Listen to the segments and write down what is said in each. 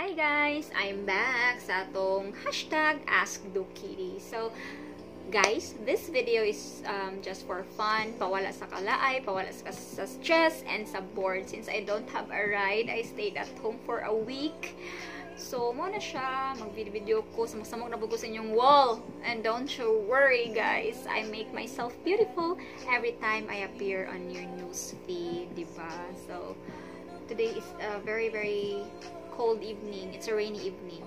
Hi guys! I'm back sa atong hashtag AskDoKitty. So, guys, this video is um, just for fun, pawala sa kalaay, pawala sa, sa stress, and sa bored. Since I don't have a ride, I stayed at home for a week. So, mo na siya, mag-video ko, samag-samag na bugo sa inyong wall. And don't you worry, guys. I make myself beautiful every time I appear on your news feed, diba? So, today is a very, very cold evening. It's a rainy evening.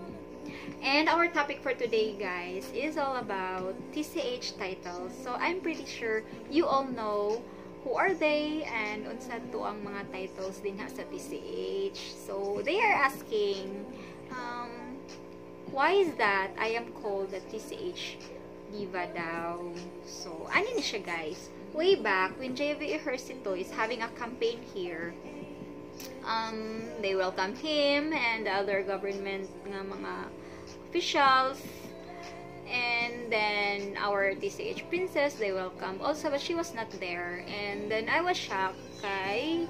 And our topic for today, guys, is all about TCH titles. So, I'm pretty sure you all know who are they and unsa to ang mga titles din ha sa TCH. So, they are asking, um, why is that I am called the TCH diva daw? So, ano ni siya, guys? Way back, when JV Ejercito is having a campaign here, um, they welcome him and other government nga mga officials. And then our TCH princess they welcome also but she was not there. And then I was shocked kay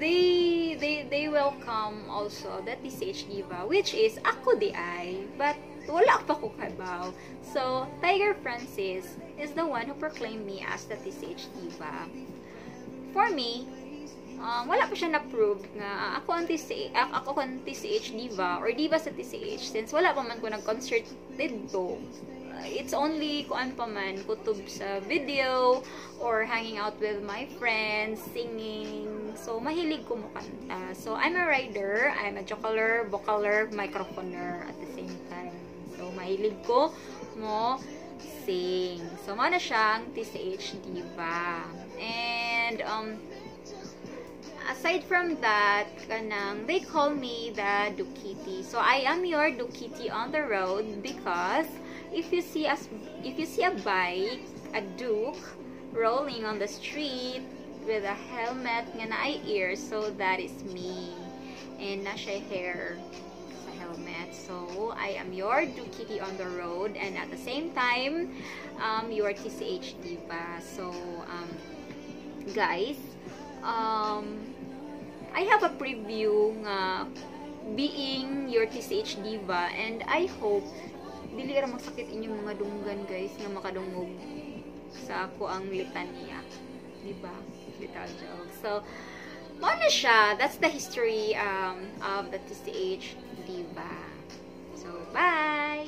they they they welcome also the TCH diva which is ako di ay but wala pa ko kabaw. So Tiger Francis is the one who proclaimed me as the TCH diva. For me um, wala pa siya na-prove nga ako ang TCH, ako ang TCH diva or diva sa TCH since wala pa man ko nag-concert dito. It's only kuan pa man kutob sa video or hanging out with my friends, singing. So, mahilig ko mo kanta. So, I'm a writer, I'm a jocaler, vocaler, microphoner at the same time. So, mahilig ko mo sing. So, mo na siyang TCH diva. And, um, aside from that, kanang, they call me the Dukitty. So, I am your Dukitty on the road because if you see a, if you see a bike, a Duke, rolling on the street with a helmet nga na ears, so that is me. And na hair sa helmet. So, I am your Dukitty on the road and at the same time, um, your TCH Diva. So, um, guys, um, I have a preview nga being your TCH diva and I hope dili ra magsakit inyong mga dunggan guys nga makadungog sa ako ang litanya diba? Little joke. So mo na siya. That's the history um, of the TCH diva. So bye